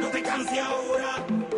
no te canses ahora.